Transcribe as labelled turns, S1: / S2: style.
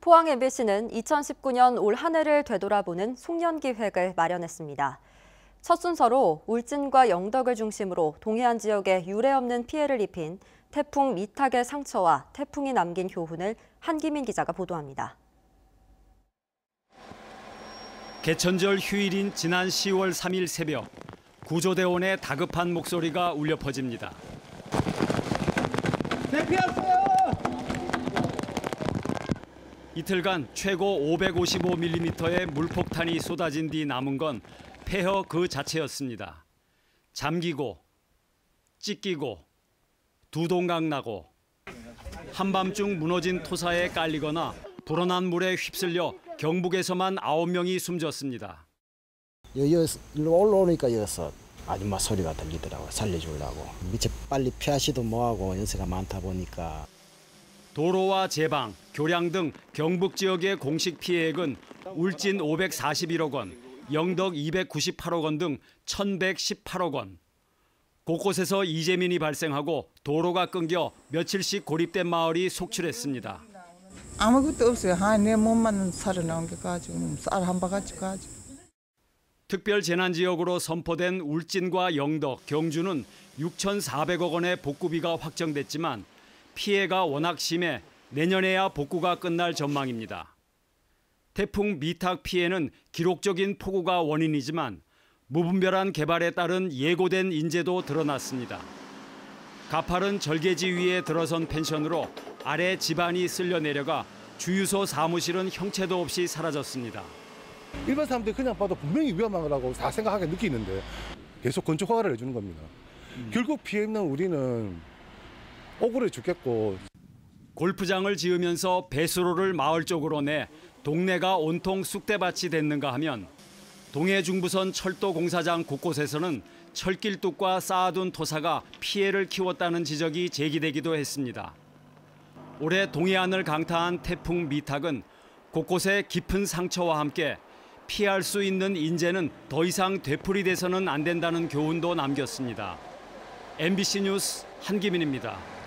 S1: 포항 MBC는 2019년 올 한 해를 되돌아보는 송년 기획을 마련했습니다. 첫 순서로 울진과 영덕을 중심으로 동해안 지역에 유례없는 피해를 입힌 태풍 미탁의 상처와 태풍이 남긴 교훈을 한기민 기자가 보도합니다.
S2: 개천절 휴일인 지난 10월 3일 새벽 구조대원의 다급한 목소리가 울려 퍼집니다. 이틀간 최고 555mm의 물폭탄이 쏟아진 뒤 남은 건 폐허 그 자체였습니다. 잠기고 찢기고 두동강 나고 한밤중 무너진 토사에 깔리거나 불어난 물에 휩쓸려 경북에서만 9명이 숨졌습니다.
S3: 여기 일로 올라오니까 여기서 아줌마 소리가 들리더라고요. 살려주려고. 밑에 빨리 피하시도 뭐하고 연세가 많다 보니까.
S2: 도로와 제방, 교량 등 경북 지역의 공식 피해액은 울진 541억 원, 영덕 298억 원 등 1118억 원. 곳곳에서 이재민이 발생하고 도로가 끊겨 며칠씩 고립된 마을이 속출했습니다.
S4: 아무것도 없어요. 한내 몸만 살아나온 게 가지고 쌀 한 바가지 가지고.
S2: 특별 재난 지역으로 선포된 울진과 영덕, 경주는 6,400억 원의 복구비가 확정됐지만 피해가 워낙 심해 내년에야 복구가 끝날 전망입니다. 태풍 미탁 피해는 기록적인 폭우가 원인이지만 무분별한 개발에 따른 예고된 인재도 드러났습니다. 가파른 절개지 위에 들어선 펜션으로 아래 집안이 쓸려 내려가 주유소 사무실은 형체도 없이 사라졌습니다.
S5: 일반 사람들이 그냥 봐도 분명히 위험한 거라고 다 생각하게 느끼는데 계속 건축 허가를 해주는 겁니다. 결국 피해 있는 우리는 억울해 죽겠고
S2: 골프장을 지으면서 배수로를 마을 쪽으로 내 동네가 온통 쑥대밭이 됐는가 하면 동해 중부선 철도 공사장 곳곳에서는 철길 뚝과 쌓아둔 토사가 피해를 키웠다는 지적이 제기되기도 했습니다. 올해 동해안을 강타한 태풍 미탁은 곳곳에 깊은 상처와 함께 피할 수 있는 인재는 더 이상 되풀이돼서는 안 된다는 교훈도 남겼습니다. MBC 뉴스 한기민입니다.